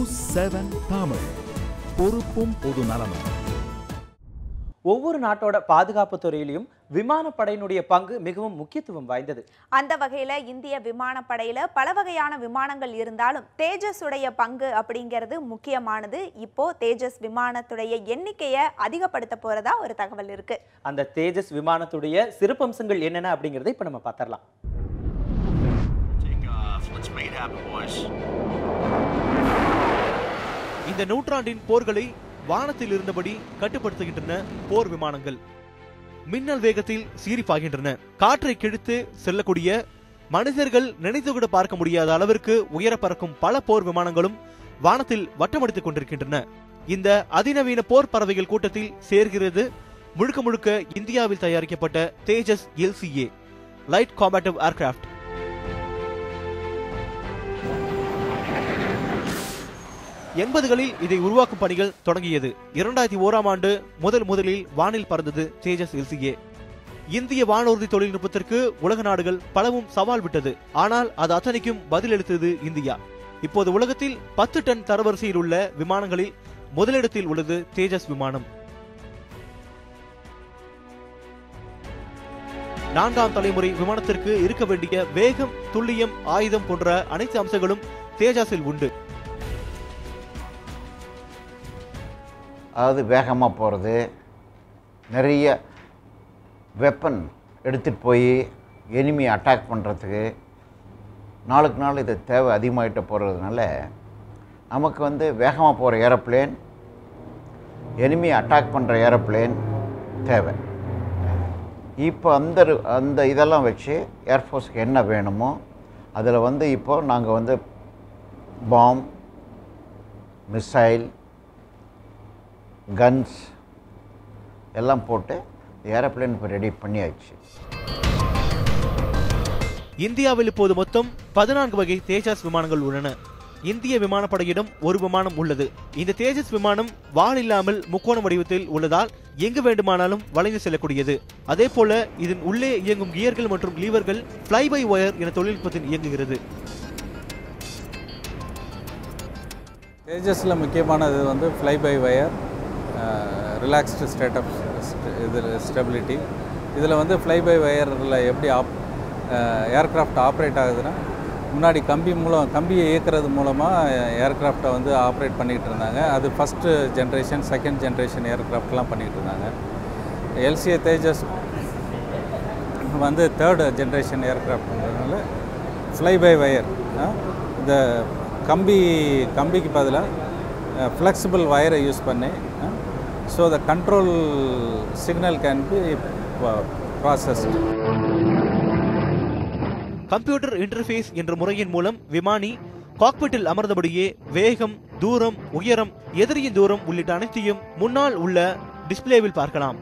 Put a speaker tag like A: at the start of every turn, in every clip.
A: News seven Tamil. பொறுப்பும் பொது நலமும்.
B: ஒவ்வொரு நாட்டோட பாதுகாப்பு துறையிலையும் விமானப்படையினுடைய பங்கு மிகவும் முக்கியத்துவம் வாய்ந்தது.
C: அந்த வகையில இந்திய விமானப்படையில பல வகையான விமானங்கள் இருந்தாலும் தேஜஸ் உடைய பங்கு அப்படிங்கிறது முக்கியமானது. இப்போ தேஜஸ் விமானத்துடைய எண்ணிக்கையை அதிகப்படுத்த போறதா ஒரு தகவல் இருக்கு.
B: அந்த தேஜஸ் விமானத்துடைய சிறப்பம்சங்கள் என்னென்ன அப்படிங்கறதை இப்ப நம்ம பார்த்தரலாம்
D: இந்த நூற்றாண்டின் போர்களை வானத்தில் இருந்தபடி கட்டுப்படுத்துகின்றன போர் விமானங்கள். மின்னல் வேகத்தில் சீரிப்பாகின்றன. காற்றை கிழித்து செல்லக்கூடிய மனிதர்கள் நினைத்து கூட பார்க்க முடியாத அளவிற்கு உயர பறக்கும் பல போர் விமானங்களும் வானத்தில் வட்டமடித்துக் கொண்டிருக்கின்றன. இந்த அதிநவீன போர் பறவைகள் கூட்டத்தில் சேர்கிறது முழுக்க முழுக்க இந்தியாவில் தயாரிக்கப்பட்ட Tejas LCA light combative aircraft எண்பதுகளில் இதை உருவாக்கும் பணிகள் தொடங்கியது. இரண்டாயிரத்தி ஓராம் ஆண்டு முதல் முதலில் வானில் பறந்தது தேஜஸ் எல்சிஏ. இந்திய வானூர்தி தொழில்நுட்பத்திற்கு உலக நாடுகள் பலவும் சவால் விட்டது. ஆனால் அது அத்தனைக்கும் பதிலளித்தது இந்தியா. இப்போது உலகத்தில் பத்து டன் தரவரிசையில் உள்ள விமானங்களில் முதலிடத்தில் உள்ளது தேஜஸ் விமானம். நான்காம் தலைமுறை விமானத்திற்கு இருக்க வேண்டிய வேகம் துல்லியம் ஆயுதம் போன்ற அனைத்து அம்சங்களும் தேஜாஸில் உண்டு.
E: அதாவது வேகமாக போகிறது நிறைய வெப்பன் எடுத்துகிட்டு போய் எனிமி அட்டாக் பண்ணுறதுக்கு நாளுக்கு நாள் இது தேவை அதிகமாகிட்ட போகிறதுனால நமக்கு வந்து வேகமாக போகிற ஏரோப்ளேன் எனிமி அட்டாக் பண்ணுற ஏரோப்ளேன் தேவை. இப்போ அந்த அந்த இதெல்லாம் வச்சு ஏர்ஃபோர்ஸ்க்கு என்ன வேணுமோ அதில் வந்து இப்போ நாங்கள் வந்து பாம் மிசைல் கன்ஸ் எல்லாம் போட்டு ஏரோப்ளேன் இப்போ ரெடி பண்ணியாச்சு.
D: இந்தியாவில் இப்போது மொத்தம் பதினான்கு வகை தேஜாஸ் விமானங்கள் உள்ளன. இந்திய விமானப்படையிடம் ஒரு விமானம் உள்ளது. இந்த தேஜஸ் விமானம் வால் இல்லாமல் முக்கோண வடிவத்தில் உள்ளதால் எங்கு வேண்டுமானாலும் வளைந்து செல்லக்கூடியது. அதே போல இதன் உள்ளே இயங்கும் கியர்கள் மற்றும் லீவர்கள் ஃப்ளை பை ஒயர் என தொழில்நுட்பத்தில் இயங்குகிறது.
F: தேஜஸில் முக்கியமானது வந்து fly by wire relaxed state of இதில் ஸ்டெபிலிட்டி இதில் வந்து ஃப்ளை பை வயரில் எப்படி ஆப் ஏர்க்ராஃப்ட் ஆப்ரேட் ஆகுதுன்னா முன்னாடி கம்பி மூலம் கம்பியை இயக்கிறது மூலமாக ஏர்க்ராஃப்டை வந்து ஆப்ரேட் பண்ணிகிட்டு இருந்தாங்க. அது ஃபஸ்ட்டு ஜென்ரேஷன் செகண்ட் ஜென்ரேஷன் ஏர்க்ராஃப்ட்லாம் பண்ணிகிட்டு இருந்தாங்க. எல்சிஏ தேஜஸ் வந்து தேர்டு ஜென்ரேஷன் ஏர்க்ராஃப்ட்ன்றதுனால ஃப்ளை பை வயர் இந்த கம்பி கம்பிக்கு பதிலாக ஃப்ளெக்சிபிள் வயரை யூஸ் பண்ணி so the control signal can be processed.
D: Computer interface என்ற முறையின் மூலம் விமானி காக்பிட்டில் அமர்ந்தபடியே வேகம் தூரம் உயரம் எதிரியின் தூரம் உள்ளிட்ட அனைத்தையும் முன்னால் உள்ள டிஸ்பிளேவில் பார்க்கலாம்.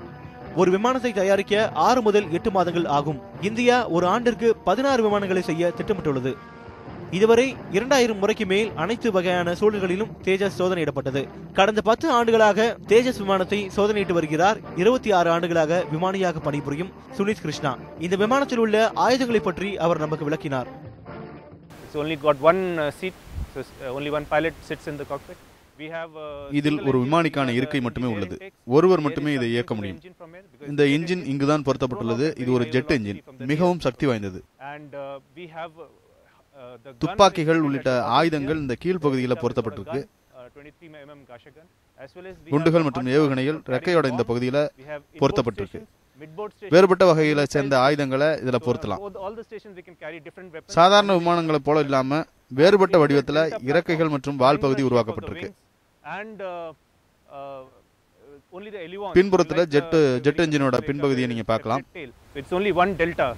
D: ஒரு விமானத்தை தயாரிக்க ஆறு முதல் எட்டு மாதங்கள் ஆகும். இந்தியா ஒரு ஆண்டிற்கு பதினாறு விமானங்களை செய்ய திட்டமிட்டுள்ளது. இதுவரை இரண்டாயிரம் முறைக்கு மேல் அனைத்து வகையான சூழல்களிலும் தேஜஸ் சோதனையிடப்பட்டது கடந்த பத்து ஆண்டுகளாக தேஜஸ் விமானத்தை சோதனையிட்டு வருகிறார். இருபத்தி ஆறு ஆண்டுகளாக விமானியாக பணிபுரியும் சுனித் கிருஷ்ணா. இந்த விமானத்தில் உள்ள ஆயுதங்களை பற்றி அவர் நமக்கு விளக்கினார்.
G: It's only got one uh, uh, only one pilot sits in the cockpit. We have uh,
H: இதில் ஒரு விமானிக்கான இருக்கை மட்டுமே உள்ளது. ஒருவர் மட்டுமே இதை இயக்க முடியும். இந்த
G: jet
H: இன்ஜின்
G: engine
H: இங்குதான் பொருத்தப்பட்டுள்ளது. இது ஒரு ஜெட்
G: the
H: மிகவும். சக்தி வாய்ந்தது. துப்பாக்கிகள் உள்ளிட்ட ஆயுதங்கள் இந்த கீழ்ப்பகுதியில் பொருத்தப்பட்டிருக்கு குண்டுகள் மற்றும் ஏவுகணைகள் ரெக்கையோட இந்த பகுதியில் பொருத்தப்பட்டிருக்கு வேறுபட்ட வகையில சேர்ந்த ஆயுதங்களை இதுல பொருத்தலாம் சாதாரண விமானங்களை போல இல்லாம வேறுபட்ட வடிவத்துல இறக்கைகள் மற்றும் வால் பகுதி உருவாக்கப்பட்டிருக்கு பின்புறத்துல ஜெட் ஜெட்
G: என்ஜினோட
H: பின்பகுதியை நீங்க பார்க்கலாம்
G: it's only one delta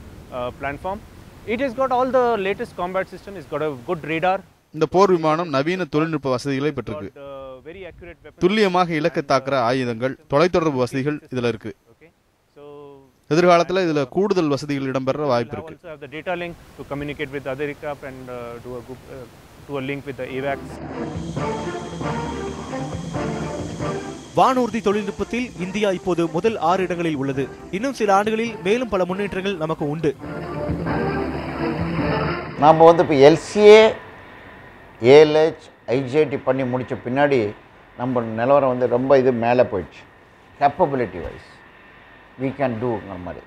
G: platform uh. It has got all the latest combat system. It's got a good radar.
H: இந்த போர் விமானம் நவீன தொழில்நுட்ப வசதிகளை பெற்றிருக்கு
G: Got, uh, very accurate weapons.
H: துல்லியமாக இலக்கை தாக்குற
G: uh,
H: ஆயுதங்கள் தொலைத்தொடர்பு வசதிகள். இதுல இருக்கு
G: Okay. So,
H: எதிர்காலத்துல இதுல
G: uh,
H: கூடுதல் வசதிகள் இடம்பெற வாய்ப்பு இருக்கு
G: also have the data link to communicate with other aircraft and uh, do a group, uh, do a link with the AVACs.
D: வானூர்தி தொழில்நுட்பத்தில் இந்தியா இப்போது முதல் ஆறு இடங்களில் உள்ளது இன்னும் சில ஆண்டுகளில் மேலும் பல முன்னேற்றங்கள் நமக்கு உண்டு
E: நாம் வந்து இப்போ எல்சிஏ ஏஎல்ஹெச் ஐஜிஐடி பண்ணி முடித்த பின்னாடி நம்ம நிலவரம் வந்து ரொம்ப இது மேலே போயிடுச்சு. கேப்பபிலிட்டி வைஸ் வீ கேன் டூங்கிற மாதிரி.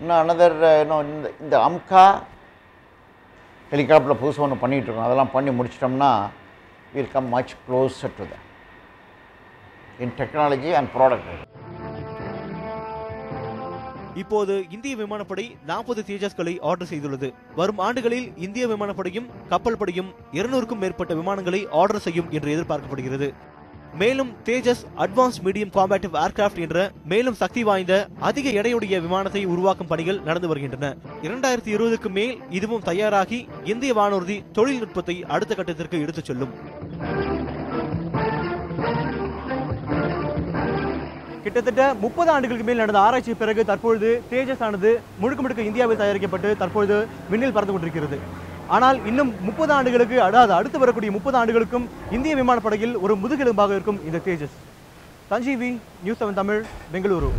E: இன்னும் அனதர் இன்னும் இந்த இந்த அம்கா ஹெலிகாப்டரில் புதுசாக ஒன்று பண்ணிகிட்ருக்கோம் அதெல்லாம் பண்ணி முடிச்சிட்டோம்னா will come much closer to the in technology and product
D: இப்போது இந்திய விமானப்படை நாற்பது தேஜஸ்களை ஆர்டர் செய்துள்ளது. வரும் ஆண்டுகளில் இந்திய விமானப்படையும் கப்பல் படையும் இருநூறுக்கும் மேற்பட்ட விமானங்களை ஆர்டர் செய்யும் என்று எதிர்பார்க்கப்படுகிறது. மேலும் Tejas advance medium combative aircraft என்ற மேலும் சக்தி வாய்ந்த அதிக எடையுடைய விமானத்தை உருவாக்கும் பணிகள் நடந்து வருகின்றன. இரண்டாயிரத்தி இருபதுக்கு மேல் இதுவும் தயாராகி இந்திய வானூர்தி தொழில்நுட்பத்தை அடுத்த கட்டத்திற்கு எடுத்துச் செல்லும்.
B: கிட்டத்தட்ட முப்பது ஆண்டுகளுக்கு மேல் நடந்த ஆராய்ச்சி பிறகு தற்பொழுது தேஜஸ் ஆனது முழுக்க முழுக்க இந்தியாவில் தயாரிக்கப்பட்டு தற்பொழுது விண்ணில் பறந்து கொண்டிருக்கிறது. ஆனால் இன்னும் முப்பது ஆண்டுகளுக்கு அதாவது அடுத்து வரக்கூடிய முப்பது ஆண்டுகளுக்கும் இந்திய விமானப்படையில் ஒரு முதுகெலும்பாக இருக்கும் இந்த தேஜஸ். Sanjeevi news seven Tamil Bengaluru.